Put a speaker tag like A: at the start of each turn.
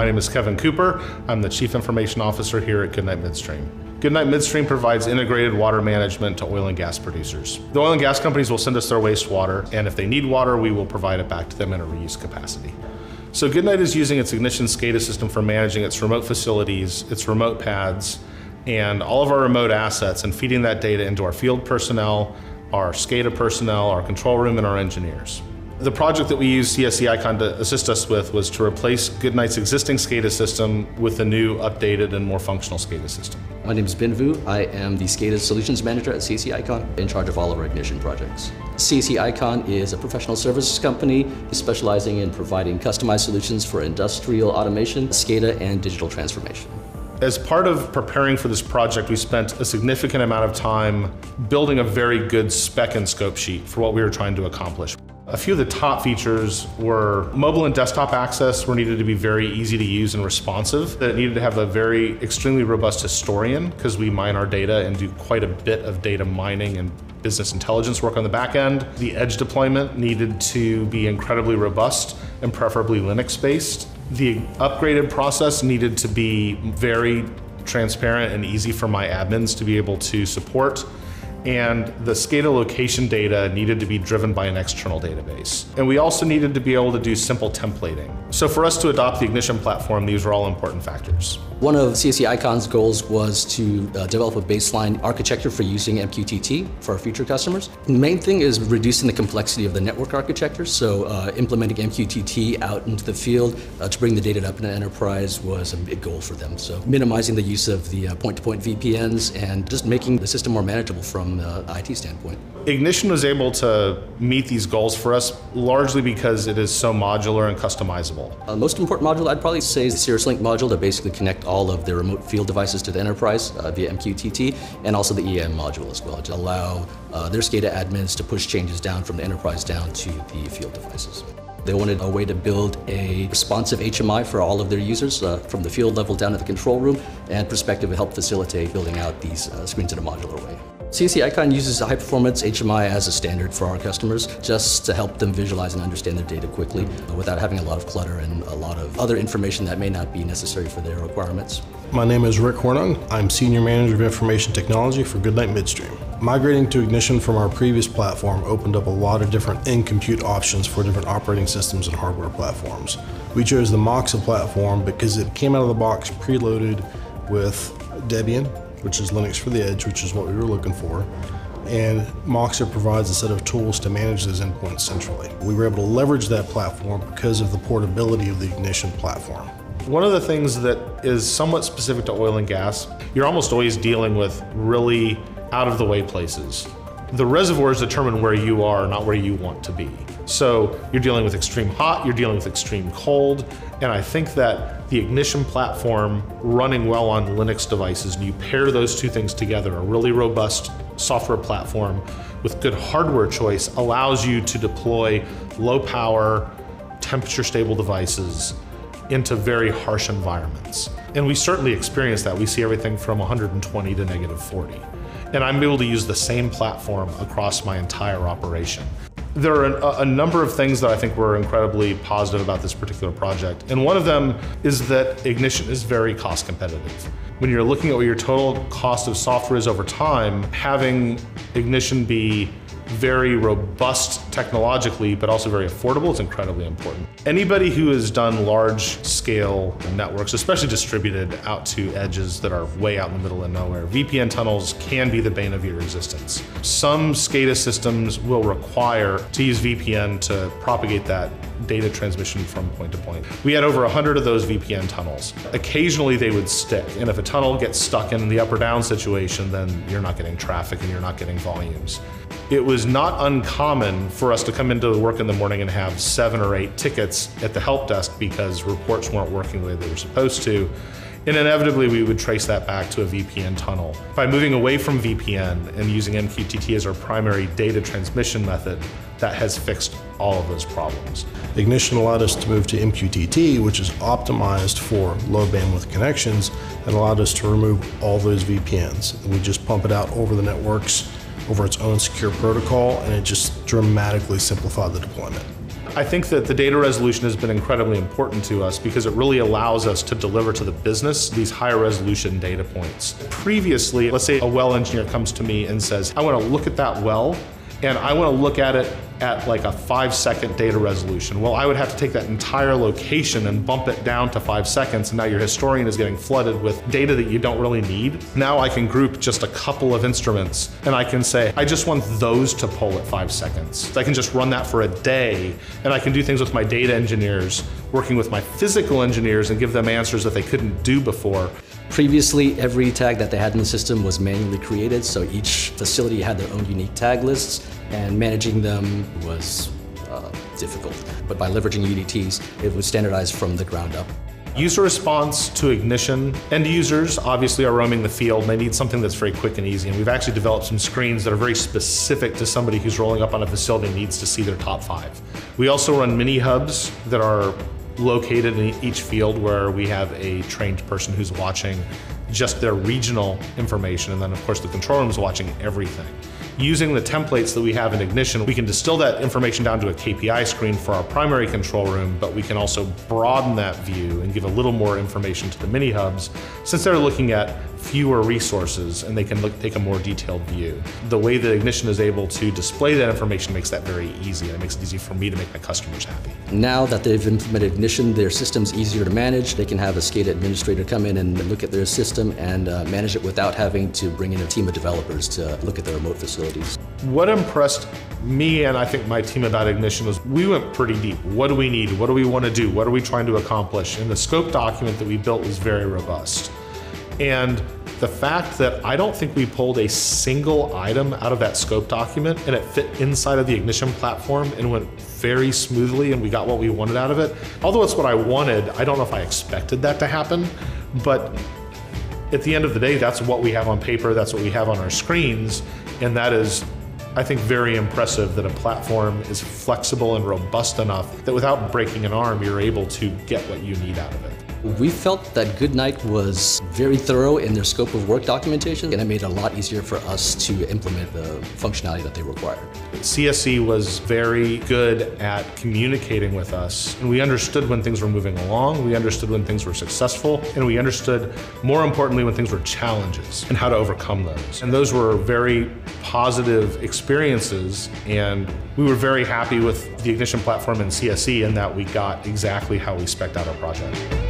A: My name is Kevin Cooper. I'm the Chief Information Officer here at Goodnight Midstream. Goodnight Midstream provides integrated water management to oil and gas producers. The oil and gas companies will send us their wastewater, and if they need water, we will provide it back to them in a reuse capacity. So Goodnight is using its Ignition SCADA system for managing its remote facilities, its remote pads, and all of our remote assets and feeding that data into our field personnel, our SCADA personnel, our control room, and our engineers. The project that we used CSE Icon to assist us with was to replace Goodnight's existing SCADA system with a new, updated, and more functional SCADA system.
B: My name is Ben Vu. I am the SCADA Solutions Manager at CSE Icon, in charge of all of our ignition projects. CSE Icon is a professional services company specializing in providing customized solutions for industrial automation, SCADA, and digital transformation.
A: As part of preparing for this project, we spent a significant amount of time building a very good spec and scope sheet for what we were trying to accomplish. A few of the top features were mobile and desktop access were needed to be very easy to use and responsive. That it needed to have a very extremely robust historian because we mine our data and do quite a bit of data mining and business intelligence work on the back end. The edge deployment needed to be incredibly robust and preferably Linux based. The upgraded process needed to be very transparent and easy for my admins to be able to support and the SCADA location data needed to be driven by an external database. And we also needed to be able to do simple templating. So for us to adopt the Ignition platform, these were all important factors.
B: One of CSE Icon's goals was to uh, develop a baseline architecture for using MQTT for our future customers. The main thing is reducing the complexity of the network architecture, so uh, implementing MQTT out into the field uh, to bring the data up in an enterprise was a big goal for them. So minimizing the use of the uh, point-to-point -point VPNs and just making the system more manageable from the IT standpoint.
A: Ignition was able to meet these goals for us largely because it is so modular and customizable.
B: Uh, most important module I'd probably say is the Cirrus Link module to basically connect all of the remote field devices to the enterprise uh, via MQTT, and also the EAM module as well to allow uh, their SCADA admins to push changes down from the enterprise down to the field devices. They wanted a way to build a responsive HMI for all of their users uh, from the field level down to the control room, and Perspective to help facilitate building out these uh, screens in a modular way. CSE Icon uses a high performance HMI as a standard for our customers just to help them visualize and understand their data quickly uh, without having a lot of clutter and a lot of other information that may not be necessary for their requirements.
C: My name is Rick Hornung. I'm Senior Manager of Information Technology for Goodnight Midstream. Migrating to Ignition from our previous platform opened up a lot of different in-compute options for different operating systems and hardware platforms. We chose the Moxa platform because it came out of the box preloaded with Debian, which is Linux for the Edge, which is what we were looking for. And Moxa provides a set of tools to manage those endpoints centrally. We were able to leverage that platform because of the portability of the Ignition platform.
A: One of the things that is somewhat specific to oil and gas, you're almost always dealing with really out of the way places. The reservoirs determine where you are, not where you want to be. So you're dealing with extreme hot, you're dealing with extreme cold, and I think that the Ignition platform running well on Linux devices, and you pair those two things together, a really robust software platform with good hardware choice allows you to deploy low power, temperature stable devices into very harsh environments. And we certainly experience that. We see everything from 120 to negative 40 and I'm able to use the same platform across my entire operation. There are a, a, number of things that I think were incredibly positive about this particular project, and one of them is that Ignition is very cost competitive. When you're looking at what your total cost of software is over time, having Ignition be very robust technologically, but also very affordable. It's incredibly important. Anybody who has done large scale networks, especially distributed out to edges that are way out in the middle of nowhere, VPN tunnels can be the bane of your existence. Some SCADA systems will require to use VPN to propagate that data transmission from point to point. We had over 100 of those VPN tunnels. Occasionally they would stick, and if a tunnel gets stuck in the up or down situation, then you're not getting traffic and you're not getting volumes. It was not uncommon for us to come into work in the morning and have seven or eight tickets at the help desk because reports weren't working the way they were supposed to. And inevitably, we would trace that back to a VPN tunnel. By moving away from VPN and using MQTT as our primary data transmission method, that has fixed all of those problems.
C: Ignition allowed us to move to MQTT, which is optimized for low bandwidth connections, and allowed us to remove all those VPNs. We just pump it out over the networks over its own secure protocol, and it just dramatically simplified the deployment.
A: I think that the data resolution has been incredibly important to us because it really allows us to deliver to the business these higher resolution data points. Previously, let's say a well engineer comes to me and says, I want to look at that well and I want to look at it at like a five second data resolution. Well, I would have to take that entire location and bump it down to five seconds, and now your historian is getting flooded with data that you don't really need. Now I can group just a couple of instruments and I can say, I just want those to pull at five seconds. I can just run that for a day, and I can do things with my data engineers, working with my physical engineers, and give them answers that they couldn't do before.
B: Previously, every tag that they had in the system was manually created, so each facility had their own unique tag lists, and managing them was uh, difficult. But by leveraging UDTs, it was standardized from the ground up.
A: User response to ignition. End users obviously are roaming the field and they need something that's very quick and easy. And we've actually developed some screens that are very specific to somebody who's rolling up on a facility and needs to see their top five. We also run mini hubs that are located in each field where we have a trained person who's watching just their regional information. And then, of course, the control room is watching everything. Using the templates that we have in Ignition, we can distill that information down to a KPI screen for our primary control room, but we can also broaden that view and give a little more information to the mini hubs since they're looking at fewer resources and they can look, take a more detailed view. The way that Ignition is able to display that information makes that very easy and it makes it easy for me to make my customers happy.
B: Now that they've implemented Ignition, their system's easier to manage. They can have a SCADA administrator come in and look at their system and uh, manage it without having to bring in a team of developers to look at the remote facilities.
A: What impressed me and I think my team about Ignition was we went pretty deep. What do we need? What do we want to do? What are we trying to accomplish? And the scope document that we built was very robust. And the fact that I don't think we pulled a single item out of that scope document and it fit inside of the Ignition platform and went very smoothly and we got what we wanted out of it. Although it's what I wanted, I don't know if I expected that to happen, but at the end of the day, that's what we have on paper, that's what we have on our screens, and that is I think very impressive that a platform is flexible and robust enough that without breaking an arm, you're able to get what you need out of it.
B: We felt that Goodnight was very thorough in their scope of work documentation, and it made it a lot easier for us to implement the functionality that they required.
A: CSE was very good at communicating with us, and we understood when things were moving along, we understood when things were successful, and we understood, more importantly, when things were challenges and how to overcome those. And those were very positive experiences, and we were very happy with the Ignition platform and CSE in that we got exactly how we spec'd out our project.